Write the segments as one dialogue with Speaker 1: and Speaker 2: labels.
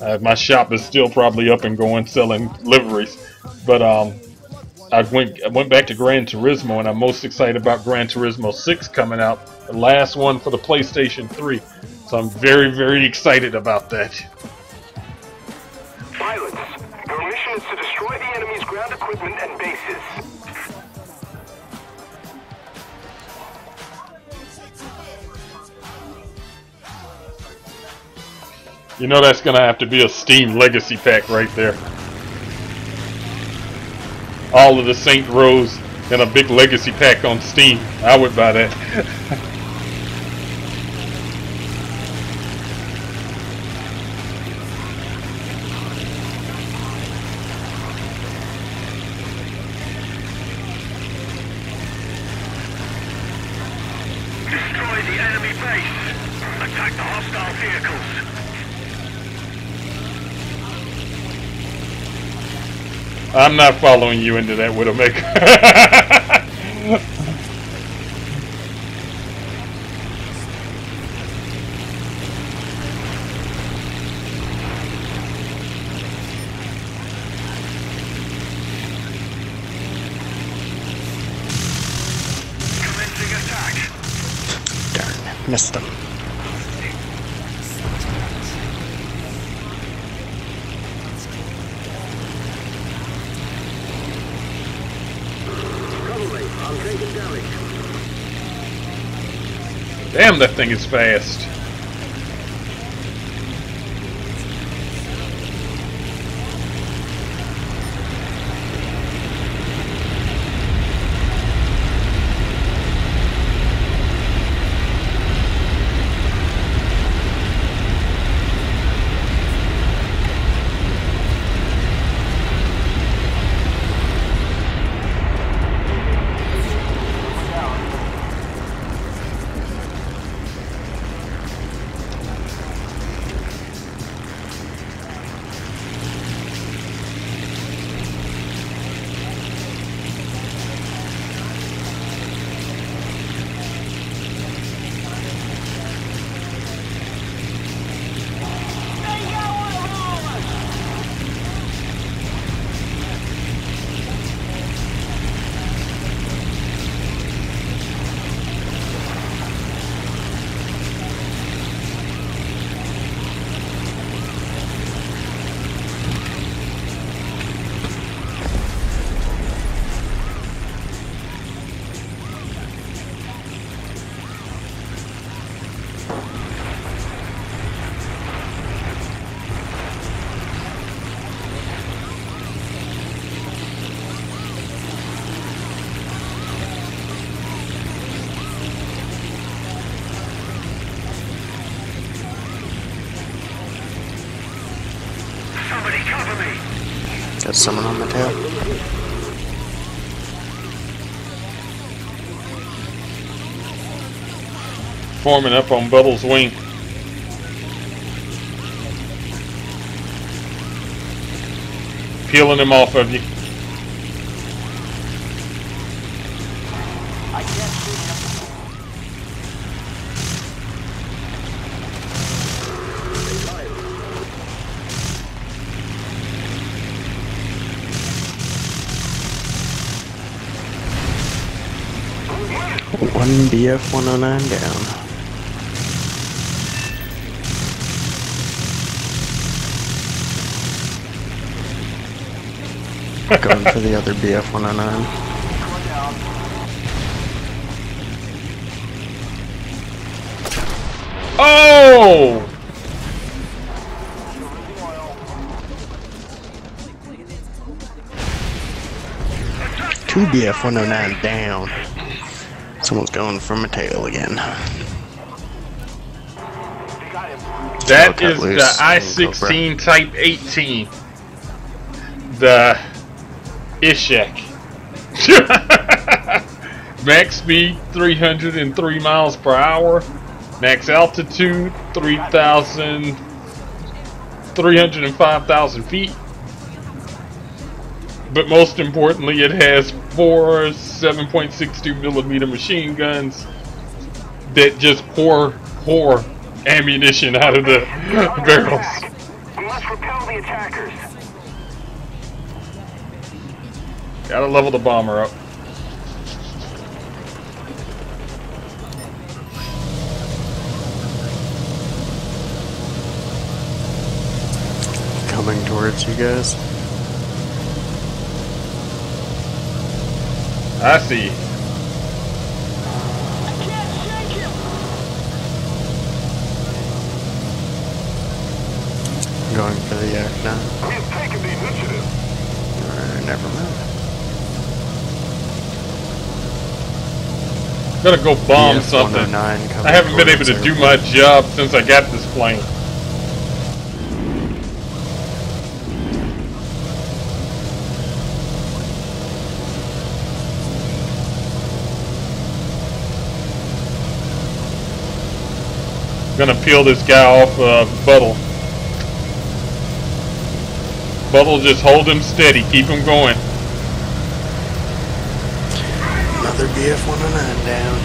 Speaker 1: Uh, my shop is still probably up and going selling liveries, but um, I went I went back to Gran Turismo, and I'm most excited about Gran Turismo 6 coming out, the last one for the PlayStation 3. So I'm very very excited about that. You know that's gonna have to be a Steam Legacy pack right there. All of the Saints Row in a big Legacy pack on Steam. I would buy that.
Speaker 2: Destroy the enemy base. Attack the hostile vehicles.
Speaker 1: I'm not following you into that Widowmaker. Damn, that thing is fast.
Speaker 3: Someone on the tail.
Speaker 1: Forming up on Bubbles' wing. Peeling him off of you.
Speaker 3: BF 109 down. Going for the other BF 109.
Speaker 1: Oh!
Speaker 3: Two BF 109 down. Someone's going for my tail again.
Speaker 1: That
Speaker 3: is
Speaker 1: is the. I-16 Type 18. The Ishak. Max speed 303 miles per hour. Max altitude 3,000 305,000 feet. But most importantly, it has four 7.62 millimeter machine guns that just pour pour ammunition out of the barrels.
Speaker 2: We must must repel the attackers.
Speaker 1: Gotta level the bomber up.
Speaker 3: Coming towards you guys.
Speaker 1: I see.
Speaker 3: Going for the yak now.
Speaker 2: He's taken the initiative.
Speaker 3: Uh, never mind.
Speaker 1: Gotta go bomb something. I haven't been able to do my job since I got this plane. Gonna peel this guy off uh, Buttle. Buttle, just hold him steady. Keep him going.
Speaker 3: Another BF 109 down.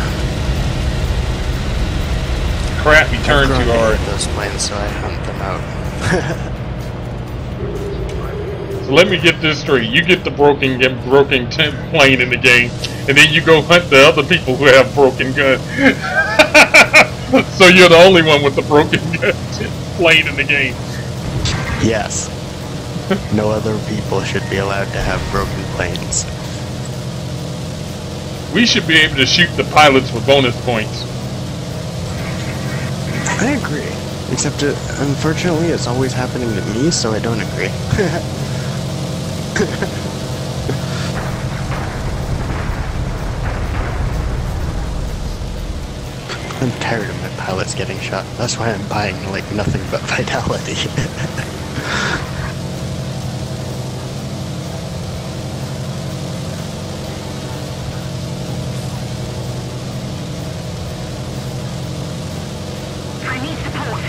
Speaker 1: Crap, he turned too hard.
Speaker 3: Those planes, so I hunt them out.
Speaker 1: So let me get this straight. You get the broken get broken plane in the game, and then you go hunt the other people who have broken guns. so you're the only one with the broken plane in the game.
Speaker 3: yes. no other people should be allowed to have broken planes.
Speaker 1: We should be able to shoot the pilots for bonus points.
Speaker 3: I agree. Except, it, unfortunately, it's always happening to me, so I don't agree. I'm tired of pilots getting shot. That's why I'm buying, like, nothing but Vitality.
Speaker 2: I need support.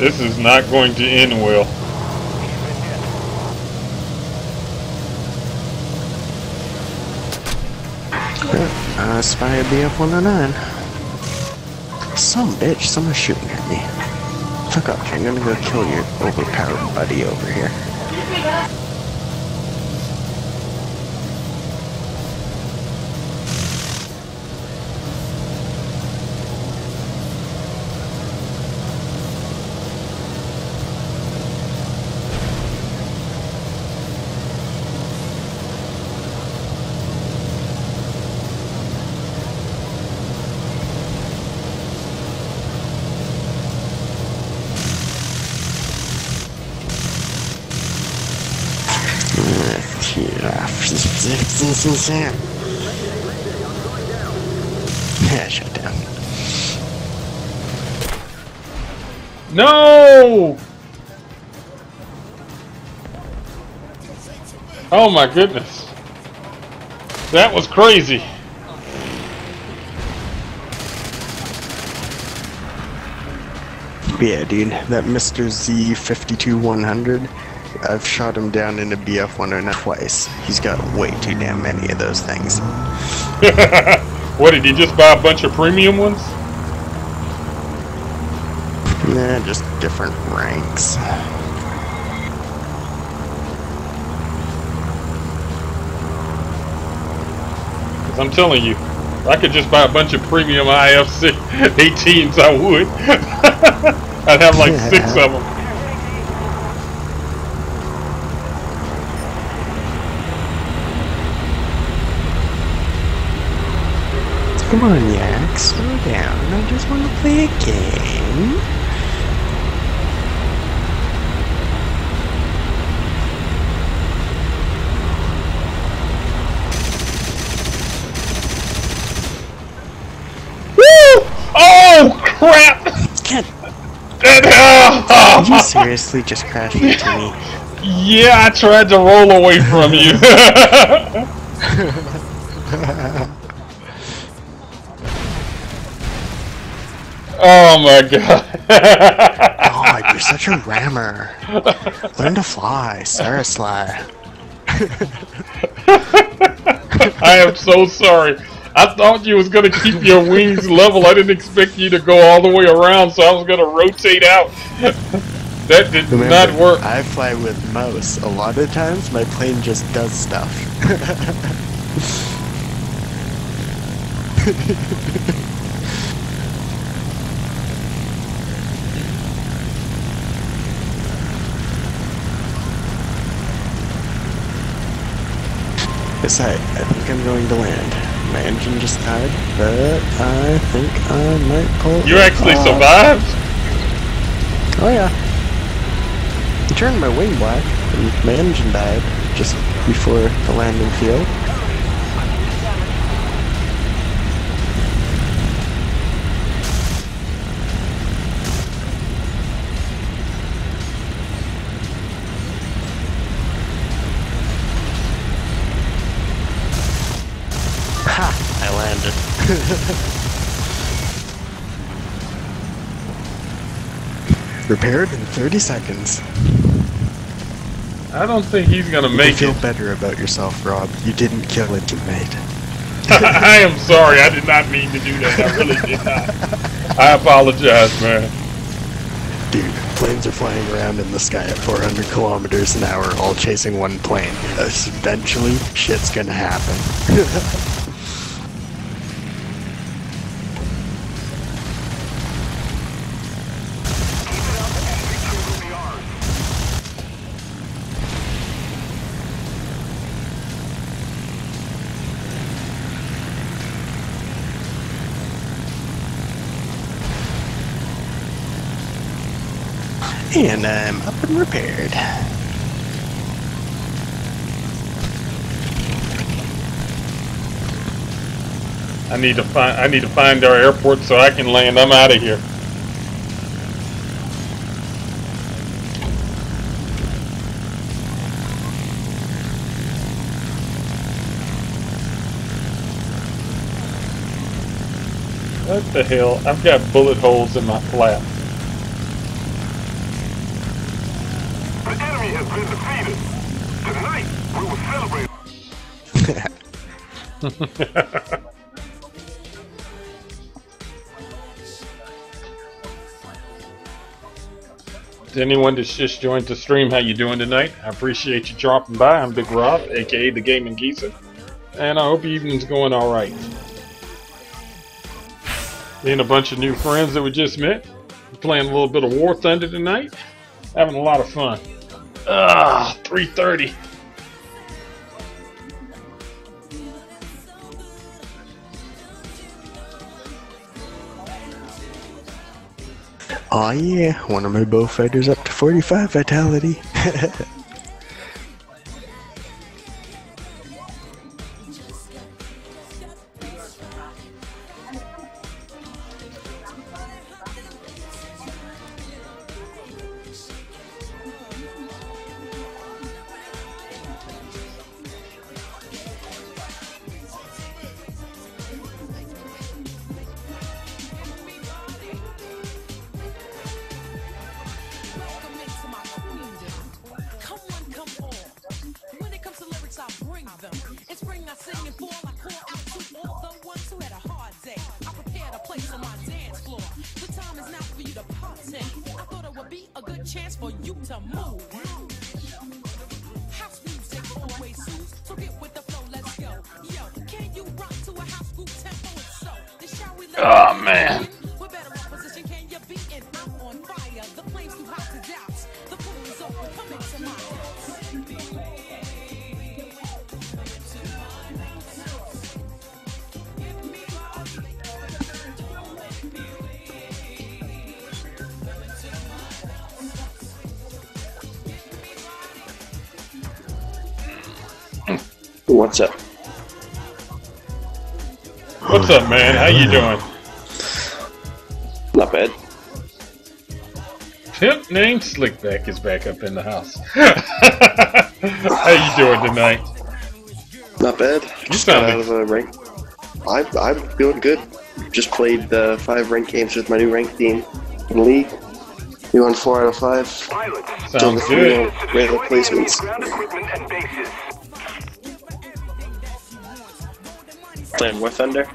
Speaker 1: This is not going to end well.
Speaker 3: Uh, spy a BF-109. Some bitch, someone's shooting at me. Fuck up, I'm gonna go kill your overpowered buddy over here. Yeah, shut down.
Speaker 1: No! Oh my goodness. That was crazy.
Speaker 3: Yeah, dude, that Mr. Z52100, I've shot him down in a BF-109 twice. He's got way too damn many of those things.
Speaker 1: what did he just buy a bunch of premium ones?
Speaker 3: Nah, just different ranks.
Speaker 1: 'Cause I'm telling you, if I could just buy a bunch of premium IFC 18s, I would. I'd have like six of them.
Speaker 3: Come on, Yak, slow down. I just want to play a game.
Speaker 1: Woo! Oh crap! That-
Speaker 3: Did you seriously just crash into me?
Speaker 1: yeah, I tried to roll away from you. oh my god.
Speaker 3: God, you're such a rammer. Learn to fly, Sarah Sly.
Speaker 1: I am so sorry. I thought you was gonna keep your wings level. I didn't expect you to go all the way around, so I was gonna rotate out. that did
Speaker 3: Remember,
Speaker 1: not work.
Speaker 3: I fly with mouse. A lot of times, my plane just does stuff. I, think I'm going to land. My engine just died, but I think I might pull.
Speaker 1: You actually
Speaker 3: off.
Speaker 1: survived.
Speaker 3: Oh yeah. I turned my wing black, and my engine died just before the landing field. Repaired in 30 seconds.
Speaker 1: I don't think he's gonna
Speaker 3: You
Speaker 1: make
Speaker 3: feel
Speaker 1: it.
Speaker 3: better about yourself, Rob. You didn't kill a teammate.
Speaker 1: I am sorry. I did not mean to do that. I really did not. I apologize, man.
Speaker 3: Dude, planes are flying around in the sky at 400 kilometers an hour, all chasing one plane. Eventually, shit's gonna happen. and I'm up and repaired.
Speaker 1: I need to find. I need to find our airport so I can land. I'm out of here. What the hell? I've got bullet holes in my flap.
Speaker 2: The enemy has been defeated. Tonight, we will celebrate.
Speaker 1: To anyone that's just joined the stream, how you doing tonight? I appreciate you dropping by. I'm Big Rob, aka the Gaming Geezer, and I hope your evening's going all right. Seeing a bunch of new friends that we just met, playing a little bit of War Thunder tonight, having a lot of fun. Ah, 3:30.
Speaker 3: Oh yeah, one of my Beaufighters up to 45 vitality.
Speaker 4: for you to move.
Speaker 5: What's up?
Speaker 1: What's up, man? How you doing?
Speaker 5: Not bad.
Speaker 1: Pimp named Slickback is back up in the house. How you doing tonight?
Speaker 5: Not bad. Just got
Speaker 1: sound
Speaker 5: out of a rank. I, I'm feeling good. Just played the five rank games with my new rank team in the league. We won four out of five.
Speaker 2: Pilots,
Speaker 5: Doing the
Speaker 1: Sounds
Speaker 5: three
Speaker 1: good.
Speaker 5: uh, random
Speaker 2: destroy the enemy's
Speaker 5: placements. Playing War Thunder?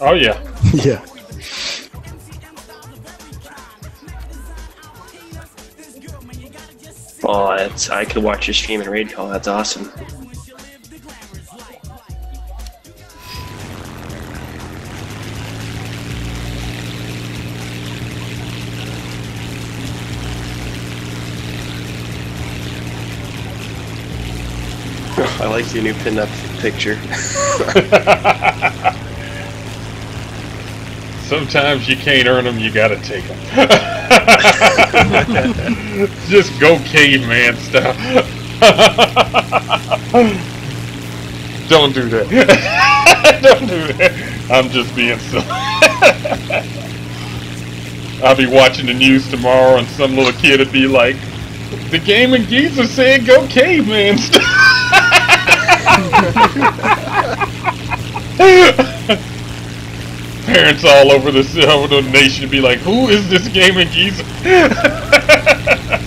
Speaker 1: Oh yeah.
Speaker 3: yeah.
Speaker 5: Oh, that's I could watch your stream and raid call. That's awesome. I like your new pinned-up picture.
Speaker 1: Sometimes you can't earn them, you gotta take them. Just go caveman stuff. Don't do that. Don't do that. I'm just being silly. I'll be watching the news tomorrow and some little kid would be like, the gaming geezer said go caveman stuff. Parents all over the over the nation be like, "Who is this gaming geezer?"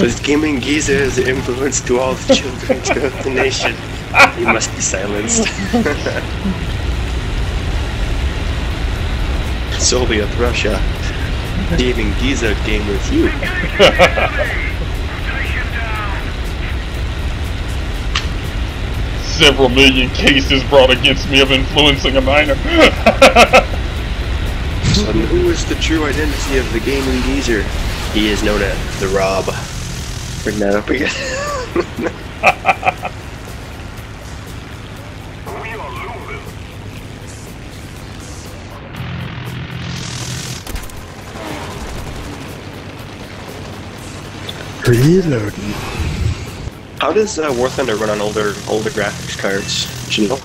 Speaker 5: This gaming geezer has influence to all the children throughout the nation. He must be silenced. Soviet Russia. Gaming geezer game with you.
Speaker 1: Several million cases brought against me of influencing a minor.
Speaker 5: And who is the true identity of the gaming geezer? He is known as the Rob. Bring that up again.
Speaker 2: We are losing.
Speaker 3: Reloading.
Speaker 5: How does uh, War Thunder run on older older graphics cards? Do you know?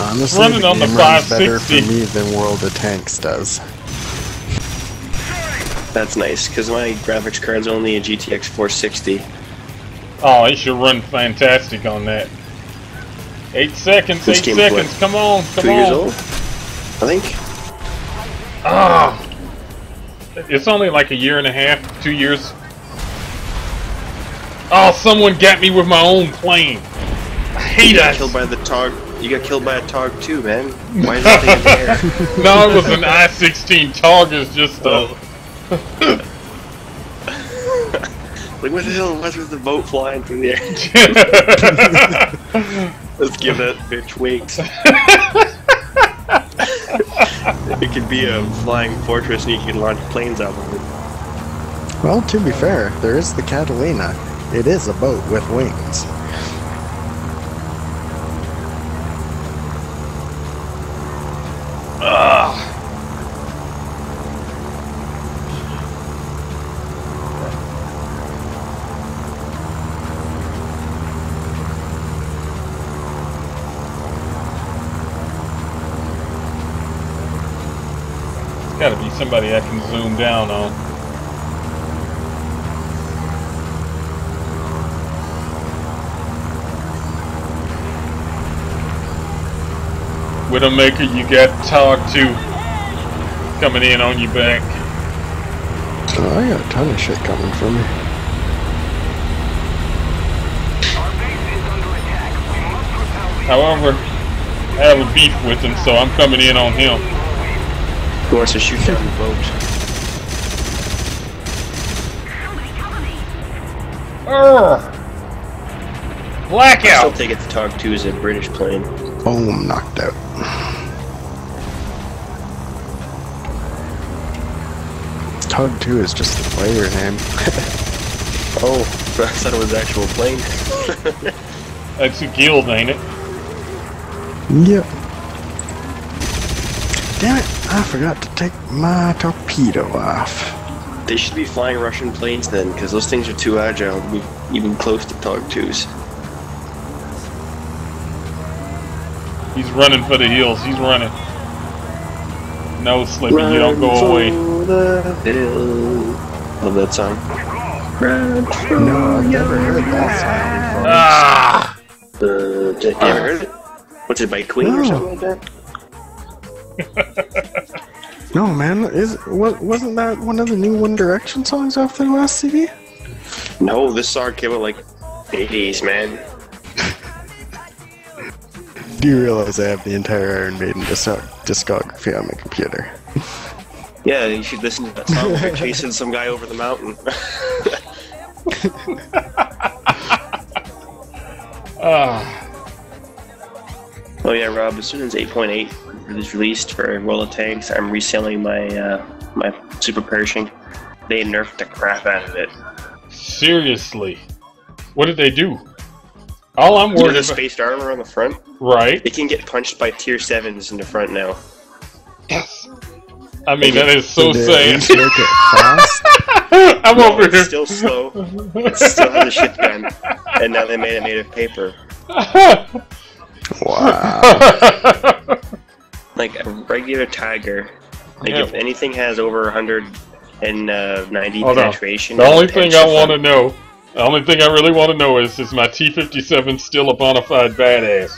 Speaker 3: Honestly,
Speaker 1: running
Speaker 3: the
Speaker 1: on the
Speaker 3: game runs better for me than World of Tanks does.
Speaker 5: That's nice, because my graphics card's only a GTX 460.
Speaker 1: oh, it should run fantastic on that. Eight seconds,
Speaker 5: This
Speaker 1: eight seconds.
Speaker 5: what,
Speaker 1: Come on, come
Speaker 5: Two
Speaker 1: on.
Speaker 5: years old? I think.
Speaker 1: Ah, it's only like a year and a half, two years. Oh, someone got me with my own plane. I hate
Speaker 5: You got
Speaker 1: that.
Speaker 5: killed by the Tog. You got killed by a Tog too, man. Why is that thing in the air?
Speaker 1: no, it was an I-16 Tog. Is just uh,
Speaker 5: Like, what the hell? What's with the boat flying through the air? Let's give that bitch wings. it could be a flying fortress and you can launch planes out of it.
Speaker 3: Well, to be fair, there is the Catalina. It is a boat with wings.
Speaker 1: it's got to be somebody I can zoom down on. Widowmaker, you got Talk to coming in on your back.
Speaker 3: Oh, I got a ton of shit coming from me.
Speaker 2: Our base is under attack. We must repel the
Speaker 1: However, I have a beef with him, so I'm coming in on him.
Speaker 5: Who wants to shoot down the boat?
Speaker 1: Urgh!
Speaker 5: I still
Speaker 1: Blackout!
Speaker 5: take it the Tog 2 is a British plane.
Speaker 3: Oh, Boom, knocked out. Tog 2 is just the player name.
Speaker 5: Oh, I thought it was actual plane.
Speaker 1: That's a guild, ain't it?
Speaker 3: yep. Damn it, I forgot to take my torpedo off.
Speaker 5: They should be flying Russian planes then, because those things are too agile to be even close to Tog 2s.
Speaker 1: He's running for the hills. He's running. No, Slippy, you don't go away.
Speaker 5: Love that song.
Speaker 3: No, I've never heard that song
Speaker 1: Ah!
Speaker 5: the. Ever heard it? What's it by Queen or something like that?
Speaker 3: No, man, is what wasn't that one of the new One Direction songs off their last CD?
Speaker 5: No, this song came out like 80s, man.
Speaker 3: do you realize I have the entire Iron Maiden discography on my computer?
Speaker 5: Yeah, you should listen to that song they're chasing some guy over the mountain.
Speaker 1: Ah,
Speaker 5: oh yeah, Rob. As soon as 8.8 is released for World of Tanks, I'm reselling my uh, my Super Pershing. They nerfed the crap out of it.
Speaker 1: seriously. What did they do? All I'm worried about.
Speaker 5: spaced armor on the front?
Speaker 1: Right?
Speaker 5: It can get punched by tier sevens in the front now.
Speaker 1: I mean, that is so
Speaker 3: Did they at
Speaker 1: sad.
Speaker 3: least make it fast?
Speaker 1: I'm
Speaker 5: No,
Speaker 1: over
Speaker 5: it's
Speaker 1: here.
Speaker 5: still slow. It still has a shit gun, and now they made it made of paper.
Speaker 3: Wow.
Speaker 5: Like a regular Tiger. Like
Speaker 1: Yeah.
Speaker 5: if anything has over 190 uh,
Speaker 1: Hold on.
Speaker 5: penetration,
Speaker 1: The only thing I want to know, the only thing I really want to know is, is my T-57 still a bona fide badass?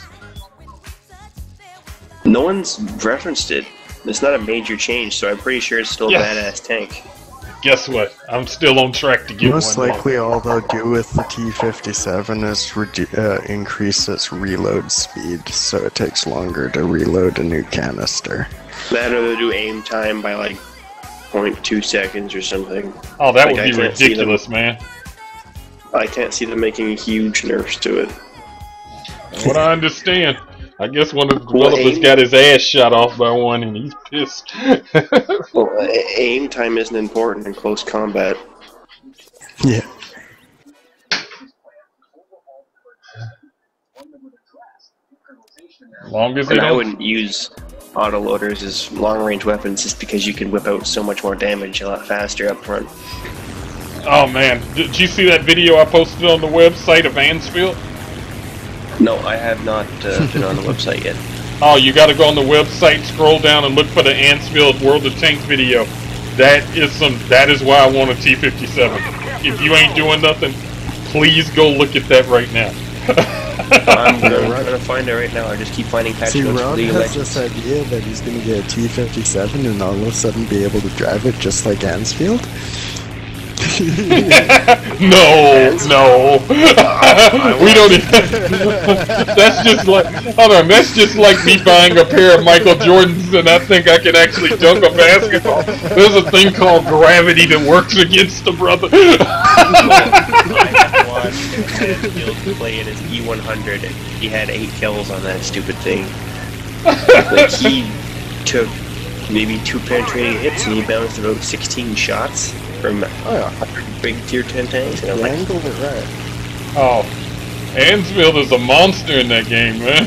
Speaker 5: No one's referenced it. It's not a major change, so I'm pretty sure it's still
Speaker 1: Yes.
Speaker 5: a badass tank.
Speaker 1: Guess what? I'm still on track to get
Speaker 3: Most
Speaker 1: one.
Speaker 3: likely, all they'll do with the T-57 is redu- uh, increase its reload speed, so it takes longer to reload a new canister.
Speaker 5: That or they do aim time by like 0.2 seconds or something.
Speaker 1: Oh, that
Speaker 5: Like,
Speaker 1: would
Speaker 5: I
Speaker 1: be
Speaker 5: can't see them.
Speaker 1: ridiculous, man.
Speaker 5: I can't see them making huge nerfs to it.
Speaker 1: What I understand. I guess one of the developers
Speaker 5: aim-
Speaker 1: got his ass shot off by one and he's pissed.
Speaker 5: Well, aim time isn't important in close combat.
Speaker 3: Yeah.
Speaker 1: as long as they
Speaker 5: And I wouldn't use autoloaders as long range weapons just because you can whip out so much more damage a lot faster up front.
Speaker 1: Oh man, did you see that video I posted on the website of Ansfield?
Speaker 5: No, I have not uh, been on the website yet.
Speaker 1: Oh, you gotta go on the website, scroll down and look for the Ansfield World of Tanks video. That is some that is why I want a T fifty seven. If you ain't doing nothing, please go look at that right now.
Speaker 5: I'm gonna,
Speaker 3: Yeah, right.
Speaker 5: Gonna find it right now. I just keep finding patch
Speaker 3: See,
Speaker 5: notes for
Speaker 3: Rob
Speaker 5: League
Speaker 3: has
Speaker 5: Legends.
Speaker 3: this idea that he's going to get a T-57 and all of a sudden be able to drive it just like Ansfield.
Speaker 1: no, no. we don't even That's just like hold on, that's just like me buying a pair of Michael Jordans and I think I can actually dunk a basketball. There's a thing called gravity that works against the brother.
Speaker 5: I watched Mansfield play in his E100 and he had 8 kills on that stupid thing. Like, he took maybe 2 penetrating hits and he bounced about 16 shots from
Speaker 3: Oh yeah,
Speaker 5: big tier 10 tanks. And I was
Speaker 3: you
Speaker 5: like,
Speaker 3: angled it right.
Speaker 1: Oh, Ansfield is a monster in that game, man.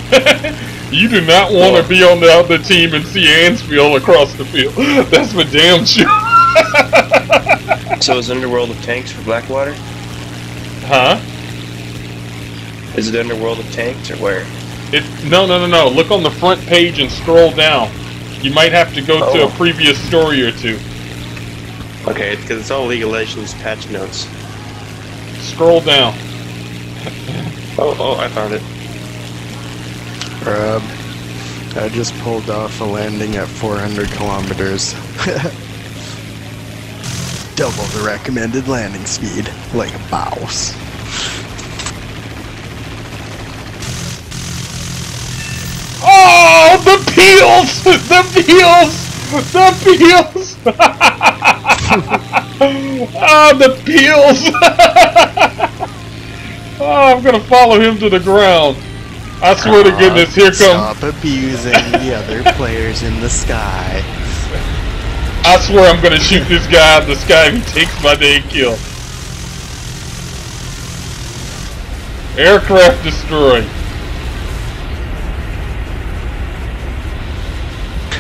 Speaker 1: you do not want to be on the other team and see Ansfield across the field. That's for damn sure.
Speaker 5: so is Underworld of Tanks for Blackwater?
Speaker 1: Huh?
Speaker 5: Is it Underworld of Tanks or where?
Speaker 1: It no no no no. Look on the front page and scroll down. You might have to go to
Speaker 5: Oh.
Speaker 1: a previous story or two.
Speaker 5: Okay, because it's all League of Legends patch notes.
Speaker 1: Scroll down.
Speaker 5: Oh, oh, I found it.
Speaker 3: Rob, I just pulled off a landing at 400 kilometers. Double the recommended landing speed, like a mouse.
Speaker 1: Oh, the peels! The peels! The peels! oh, the peels! oh, I'm gonna follow him to the ground. I swear to goodness, here comes.
Speaker 3: Stop abusing the other players in the sky.
Speaker 1: I swear I'm gonna shoot this guy out of the sky if he takes my dang kill. Aircraft destroyed.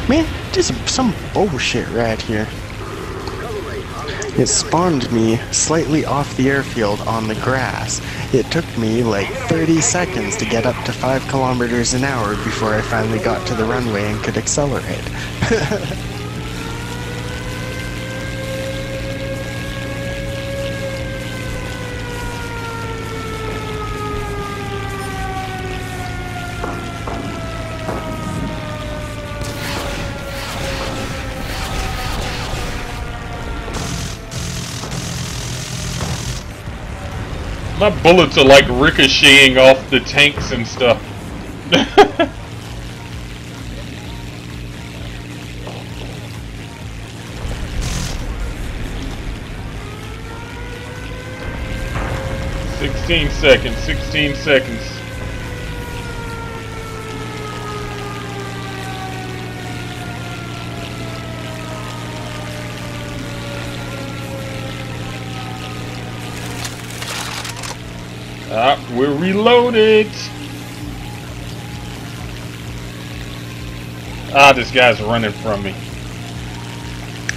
Speaker 3: Man, just some bullshit right here. It spawned me slightly off the airfield on the grass. It took me like 30 seconds to get up to 5 kilometers an hour before I finally got to the runway and could accelerate.
Speaker 1: My bullets are like ricocheting off the tanks and stuff. Sixteen seconds, sixteen seconds. We're reloaded. Ah, this guy's running from me.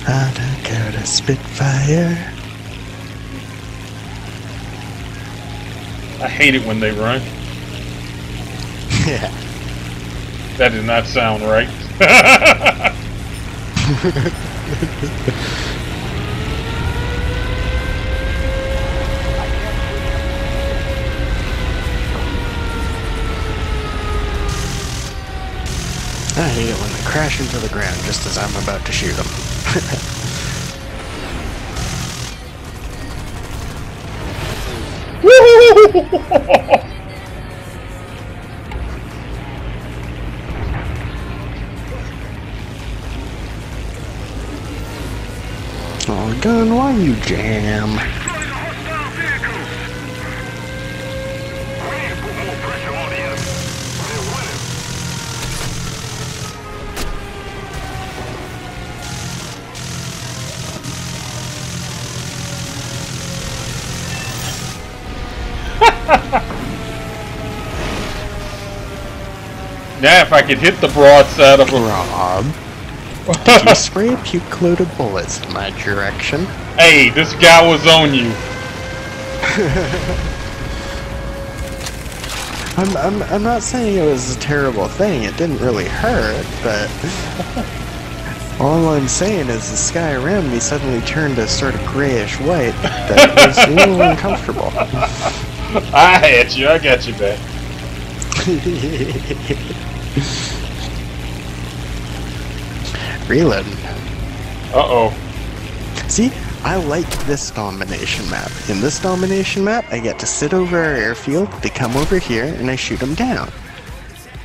Speaker 3: I don't care to Spitfire.
Speaker 1: I hate it when they run.
Speaker 3: Yeah.
Speaker 1: That did not sound right.
Speaker 3: I hate it when they crash into the ground just as I'm about to shoot them. oh, gun, why you jam?
Speaker 1: now, if I could hit the broadside of a.
Speaker 3: Rob, did you spray a puke load of bullets in my direction?
Speaker 1: Hey, this guy was on you.
Speaker 3: I'm, I'm, I'm not saying it was a terrible thing. It didn't really hurt, but all I'm saying is the sky around me suddenly turned a sort of grayish white that was a little uncomfortable.
Speaker 1: I had you. I got you back.
Speaker 3: Reloading.
Speaker 1: Uh oh.
Speaker 3: See, I like this domination map. In this domination map, I get to sit over our airfield, they come over here, and I shoot them down.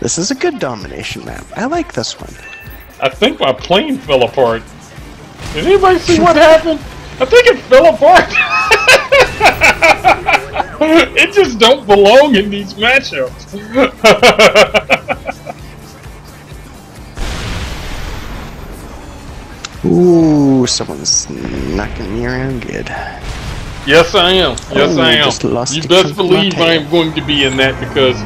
Speaker 3: This is a good domination map. I like this one.
Speaker 1: I think my plane fell apart. Did anybody see what happened? I think it fell apart. it just don't belong in these matchups.
Speaker 3: Ooh, someone's knocking me around good.
Speaker 1: yes, I am. Yes,
Speaker 3: Oh,
Speaker 1: I am. You best
Speaker 3: chunk of my
Speaker 1: believe I am going to be in that because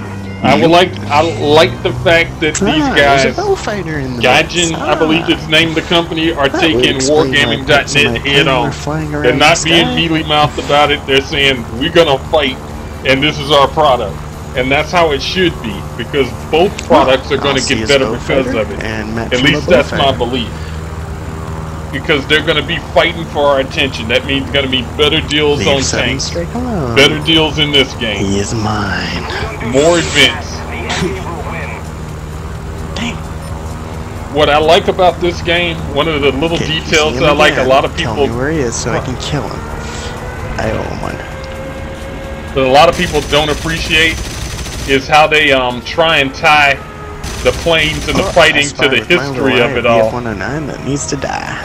Speaker 1: I would like. I like the fact that these
Speaker 3: Ah, there's a
Speaker 1: guys.
Speaker 3: Beaufighter in the
Speaker 1: Gaijin,
Speaker 3: mix.
Speaker 1: I believe
Speaker 3: Ah,
Speaker 1: it's named the company, are
Speaker 3: that
Speaker 1: taking
Speaker 3: explain why parts of my
Speaker 1: wargaming.net
Speaker 3: plane
Speaker 1: head on. They're not
Speaker 3: the
Speaker 1: being mealy mouthed about it. They're saying we're gonna fight, and this is our product, and that's how it should be because both products are gonna
Speaker 3: Aussie
Speaker 1: get better
Speaker 3: Beaufighter
Speaker 1: because of it.
Speaker 3: And
Speaker 1: At least
Speaker 3: the
Speaker 1: that's my belief. Because they're gonna be fighting for our attention. That means gonna be better deals
Speaker 3: Leave
Speaker 1: on tanks, better deals in this game,
Speaker 3: He is mine.
Speaker 1: more events.
Speaker 2: The enemy will win.
Speaker 3: Dang.
Speaker 1: What I like about this game, one of the little
Speaker 3: Okay,
Speaker 1: details that I like, a lot of people...
Speaker 3: Tell me where he is so I can kill him. I owe him one.
Speaker 1: that a lot of people don't appreciate is how they um try and tie the planes and the
Speaker 3: Oh, I
Speaker 1: fighting to the history of it all.
Speaker 3: BF-109 that needs to die.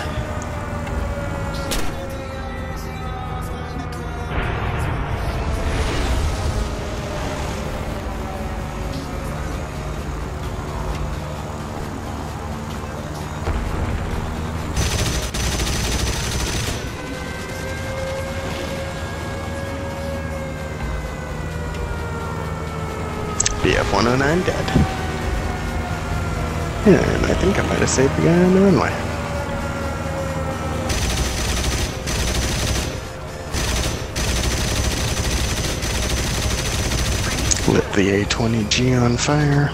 Speaker 3: BF-109 dead. And I think I might have saved the guy on the runway. Lit the A-20G on fire.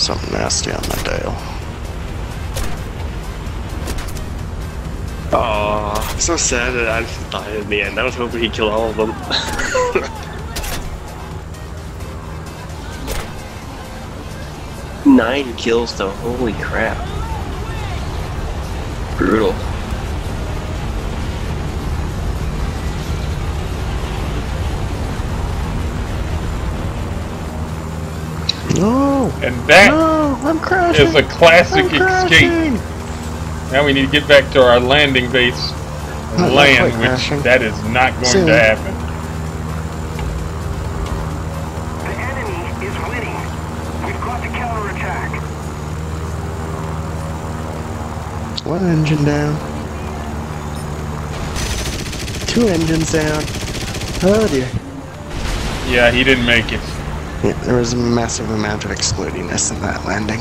Speaker 3: Yeah, something nasty on my dial.
Speaker 5: Aw, so sad that I died in the end. I was hoping he'd kill all of them. Nine kills though, holy crap. Brutal.
Speaker 1: And that
Speaker 3: No, I'm crashing.
Speaker 1: is a classic
Speaker 3: I'm
Speaker 1: escape. Now we need to get back to our landing base and
Speaker 3: Not- not
Speaker 1: land, which
Speaker 3: crashing.
Speaker 1: that is not going
Speaker 3: Soon.
Speaker 1: to happen.
Speaker 2: The enemy is winning. We've got to counterattack.
Speaker 3: One engine down. Two engines down. Oh dear.
Speaker 1: Yeah, he didn't make it.
Speaker 3: Yeah, there was a massive amount of explodiness in that landing.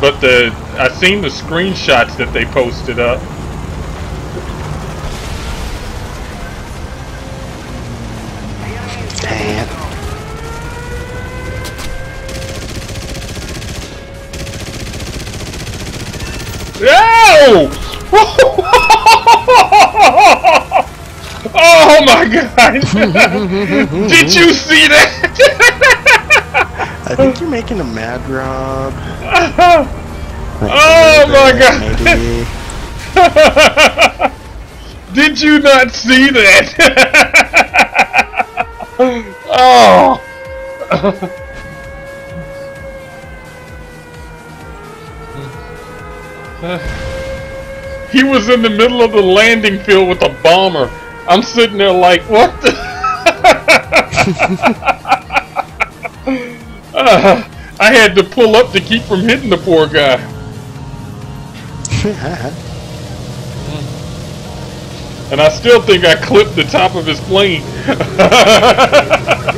Speaker 1: But the I seen the screenshots that they posted up. My god! Did you see that?
Speaker 3: I think you're making a mad Rob. Like,
Speaker 1: Oh my God. Did you not see that? oh! he was in the middle of the landing field with a bomber. I'm sitting there like, what the? Uh, I had to pull up to keep from hitting the poor guy. And I still think I clipped the top of his plane.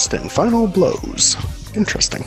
Speaker 3: first and final blows. Interesting.